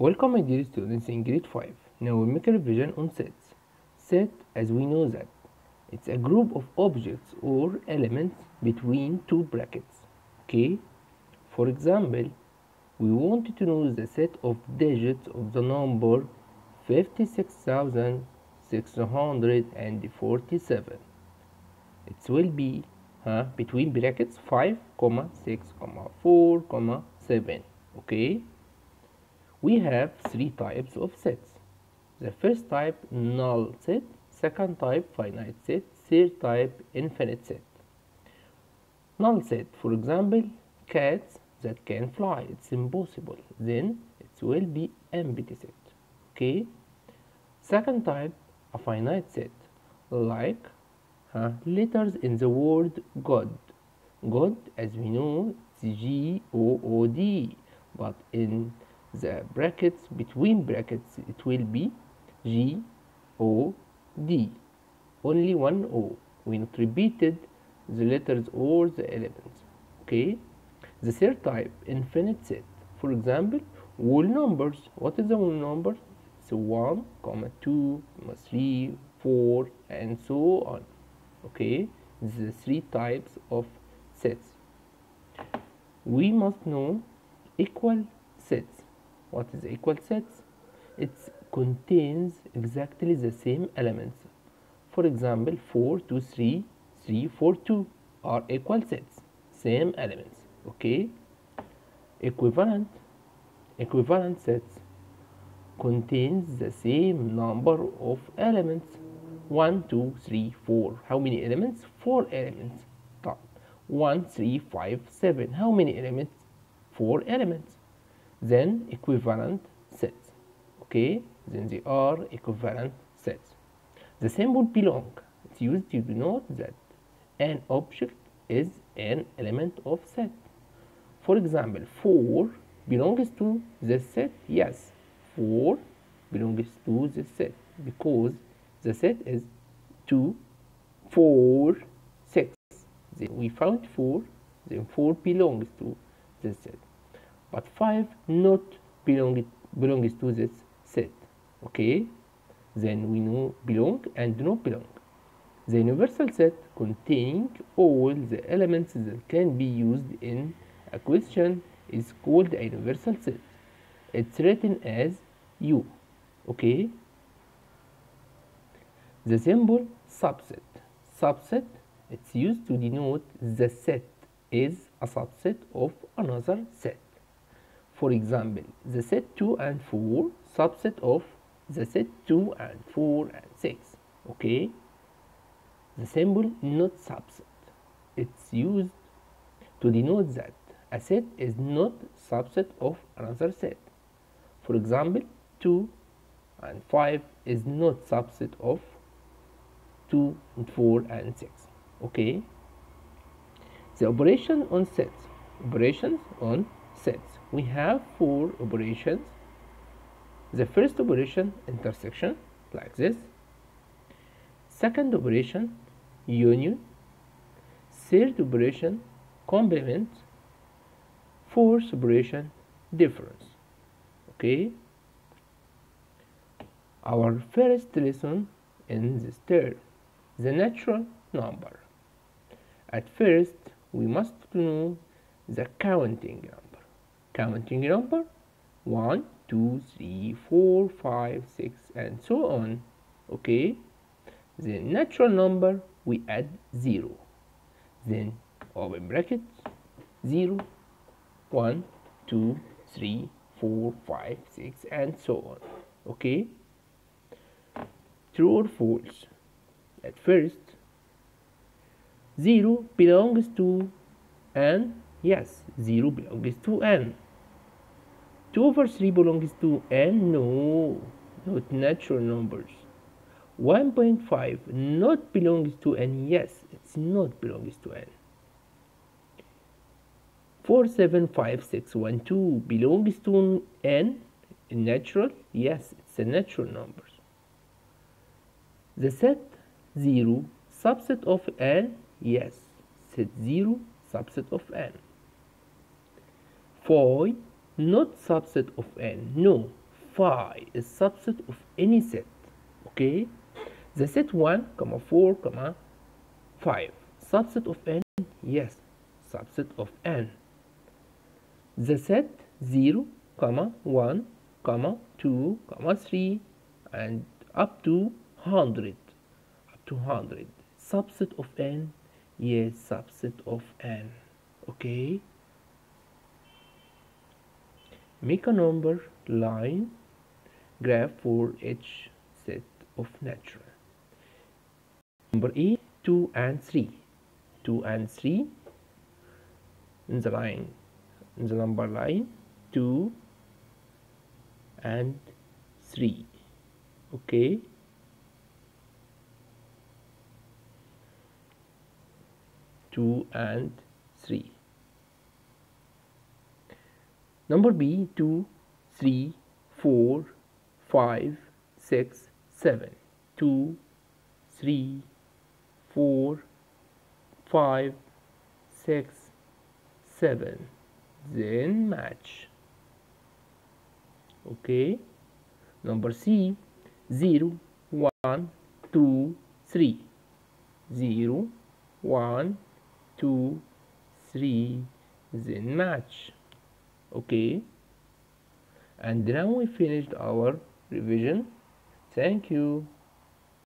Welcome my dear students in grade 5. Now we'll make a revision on sets. Set, as we know that, it's a group of objects or elements between two brackets. Okay? For example, we wanted to know the set of digits of the number 56,647. It will be huh, between brackets 5, comma 6, comma 4, comma 7. Okay? We have three types of sets. The first type null set, second type finite set, third type infinite set. Null set, for example, cats that can fly. It's impossible. Then it will be empty set. Okay. Second type, a finite set, like uh, letters in the word God. God, as we know, it's G O O D, but in the brackets between brackets it will be G O D. Only one O. We not repeated the letters or the elements okay? The third type infinite set. For example whole numbers. What is the whole number? So 1 comma 2 comma 3 4 and so on. Okay? The three types of sets. We must know equal sets what is equal sets? It contains exactly the same elements. For example 4 2 3 3 4 2 are equal sets. Same elements okay? Equivalent equivalent sets contains the same number of elements. 1 2 3 4 how many elements? 4 elements. Top 1 3 5 7 how many elements? 4 elements then equivalent sets. Okay? Then they are equivalent sets. The symbol belong it's used to denote that an object is an element of set. For example 4 belongs to the set yes. 4 belongs to the set because the set is 2 4 6 then we found 4 then 4 belongs to the set but 5 not belong belongs to this set okay? Then we know belong and not belong. The universal set containing all the elements that can be used in a question is called a universal set. It's written as u okay? The symbol subset. Subset it's used to denote the set is a subset of another set for example, the set 2 and 4 subset of the set 2 and 4 and 6. Okay? The symbol not subset. It's used to denote that a set is not subset of another set. For example, 2 and 5 is not subset of 2 and 4 and 6. Okay? The operation on sets. Operations on sets we have four operations. The first operation intersection like this. Second operation union. Third operation complement. Fourth operation difference. Okay? Our first lesson in this term the natural number. At first we must know the counting. number counting number 1 2 3 4 5 6 and so on. Okay? The natural number we add 0 then open bracket 0 1 2 3 4 5 6 and so on. Okay? True or false? At first 0 belongs to n yes 0 belongs to n 2 over 3 belongs to n no not natural numbers. 1.5 not belongs to n yes it's not belongs to n. 475612 belongs to n natural yes it's a natural numbers the set 0 subset of n yes set 0 subset of n. Phi not subset of n. No phi is subset of any set okay? The set 1 comma 4 comma 5 subset of n yes subset of n. The set 0 comma 1 comma 2 comma 3 and up to 100 up to 100 subset of n yes subset of n okay make a number line graph for each set of natural. Number a 2 and 3 2 and 3 in the line in the number line 2 and 3 okay? Two and three number b two three four five six seven. Two three four five six seven. Then match. Okay. Number c 0 1 2 3 0 1 2 3 then match okay. And now we finished our revision. Thank you